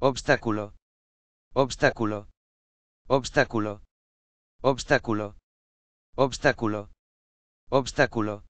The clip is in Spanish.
obstáculo, obstáculo, obstáculo, obstáculo, obstáculo, obstáculo.